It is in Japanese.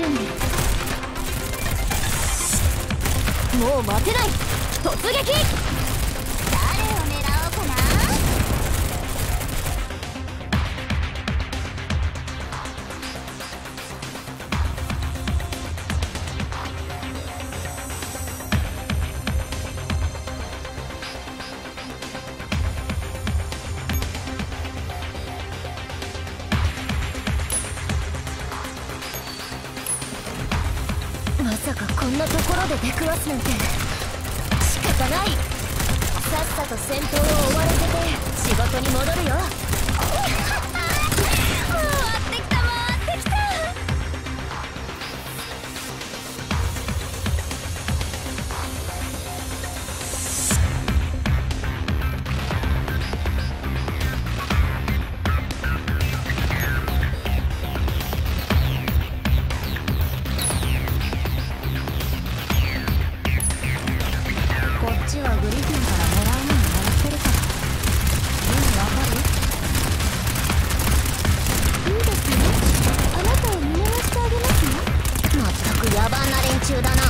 準備。もう待てない。突撃。さかこんなところで出くわすなんて。仕方ない。さっさと戦闘を終わらせて仕事に戻るよ。中だな。